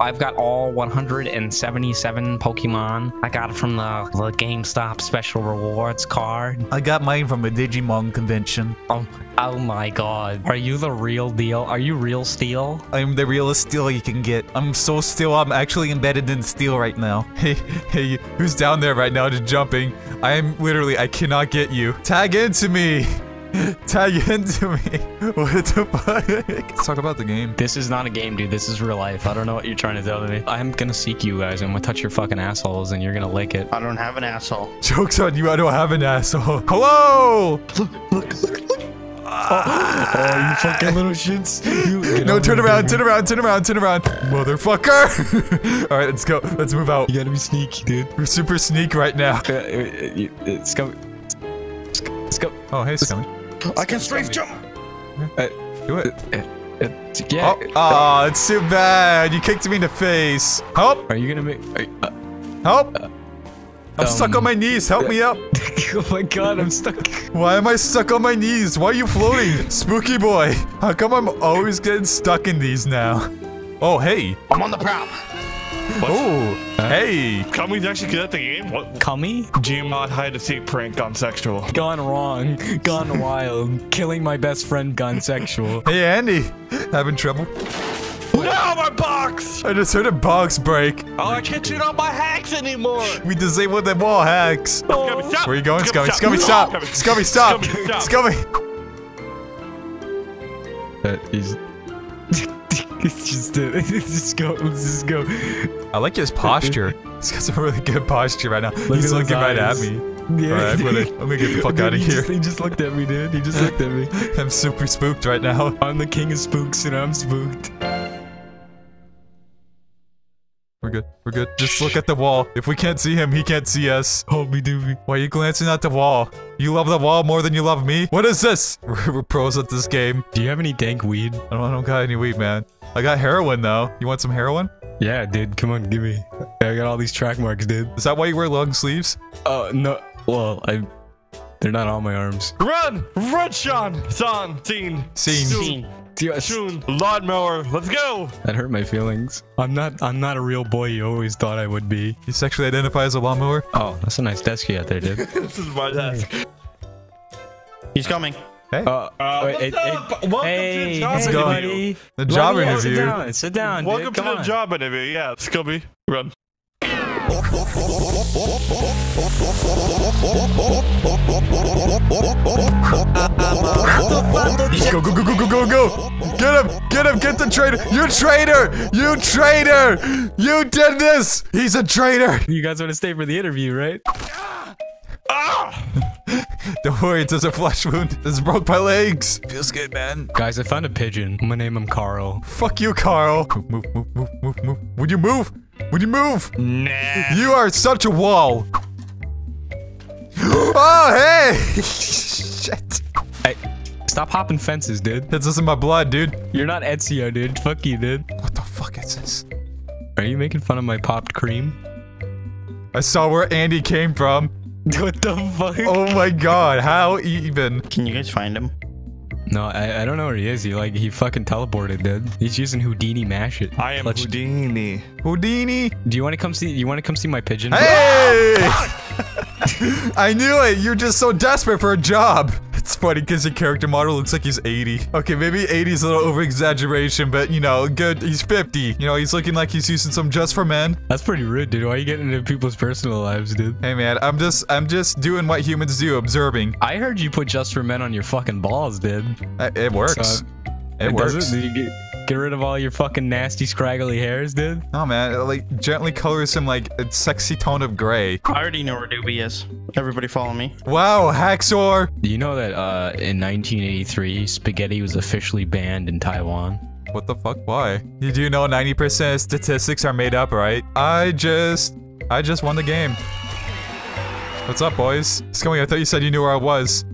I've got all 177 Pokemon. I got it from the, the GameStop special rewards card. I got mine from a Digimon convention. Oh, oh my god. Are you the real deal? Are you real steel? I'm the realest steel you can get. I'm so still, I'm actually embedded in steel right now. Hey, hey, who's down there right now just jumping? I am literally, I cannot get you. Tag into me! Tag into me! What the fuck? Let's talk about the game. This is not a game, dude. This is real life. I don't know what you're trying to tell me. I'm gonna seek you guys. I'm gonna touch your fucking assholes and you're gonna lick it. I don't have an asshole. Joke's on you, I don't have an asshole. Hello! Look, look, look, look. Oh, you fucking little shits. You, No, turn around, turn around, turn around, turn around. Motherfucker! Alright, let's go. Let's move out. You gotta be sneaky, dude. We're super sneak right now. Uh, uh, uh, Let's go. Let's go. Oh, hey, Scummy. I can strafe jump. Do it. Uh, yeah. Oh, aw, it's too bad. You kicked me in the face. Help! Are you gonna make? You, uh, Help! I'm stuck um, on my knees. Help me up. oh my god, I'm stuck. Why am I stuck on my knees? Why are you floating? Spooky boy. How come I'm always getting stuck in these now? Oh, hey. I'm on the prowl. Oh, hey. Cummings actually good at the game? What? Cummy? Gmod hide and seek prank gone sexual. Gone wrong. Gone wild. Killing my best friend gone sexual. Hey, Andy. Having trouble? No, my box! I just heard a box break. Oh, I can't shoot out my hacks anymore! We disabled them all hacks. Oh. Scummy, stop! Where are you going, Scummy? Scummy, Scummy, stop! Scummy, Scummy, stop! Scummy, stop. Scummy! It's just, uh, let's just go, let's just go. I like his posture. He's got some really good posture right now. Look He's looking right at me. Yeah. Alright, I'm gonna, I'm gonna get the fuck Dude, out of he here. Just, he just looked at me, dude. He just looked at me. I'm super spooked right now. I'm the king of spooks and I'm spooked. We're good. We're good. Just look at the wall. If we can't see him, he can't see us. Hold me, doobie. Why are you glancing at the wall? You love the wall more than you love me? What is this? We're, we're pros at this game. Do you have any dank weed? I don't, I don't got any weed, man. I got heroin, though. You want some heroin? Yeah, dude. Come on, give me. I got all these track marks, dude. Is that why you wear long sleeves? Oh, no. Well, I... They're not on my arms. Run! Run, Sean! Son, scene. Scene. Scene. Dude, Soon. Lawnmower. Let's go! That hurt my feelings. I'm not I'm not a real boy you always thought I would be. You sexually identify as a lawnmower? Oh, that's a nice desk you got there, dude. this is my desk. He's coming. Hey. Uh, Uh, wait, what's hey, up? hey, Welcome hey, to the job hey, interview. buddy. the job Let me- interview. Sit down, sit down, Welcome dude. to Come the on. job interview. Yeah, Scubby. Run. Go, go, go, go, go, go, go! Get him! Get him! Get the traitor! You traitor! You traitor! You did this! He's a traitor! You guys want to stay for the interview, right? Don't worry, it's just a flesh wound. This broke my legs. Feels good, man. Guys, I found a pigeon. I'm gonna name him Carl. Fuck you, Carl. Move, move, move, move, move, move. Would you move? Would you move? Nah. You are such a wall. oh, hey! Shit. Hey, stop hopping fences, dude. This isn't my blood, dude. You're not Ezio, dude. Fuck you, dude. What the fuck is this? Are you making fun of my popped cream? I saw where Andy came from. what the fuck? Oh my god, how even? Can you guys find him? No, I, I don't know where he is. He like he fucking teleported, dude. He's using Houdini mash it. I am Let's- Houdini. Houdini? Do you want to come see? You want to come see my pigeon? Hey! I knew it! You're just so desperate for a job! It's funny because your character model looks like he's 80. Okay, maybe 80 is a little over exaggeration, but you know, good. He's 50. You know, he's looking like he's using some just for men. That's pretty rude, dude. Why are you getting into people's personal lives, dude? Hey man, I'm just, I'm just doing what humans do, observing. I heard you put just for men on your fucking balls, dude. Uh, It works. So- it Does works. Did you get, get rid of all your fucking nasty, scraggly hairs, dude? No man, it, like gently colors him like a sexy tone of gray. I already know where Doobie is. Everybody follow me. Wow, Haxor! Do you know that uh, in 1983, spaghetti was officially banned in Taiwan? What the fuck? Why? You do know 90% of statistics are made up, right? I just, I just won the game. What's up, boys? Scummy, I thought you said you knew where I was.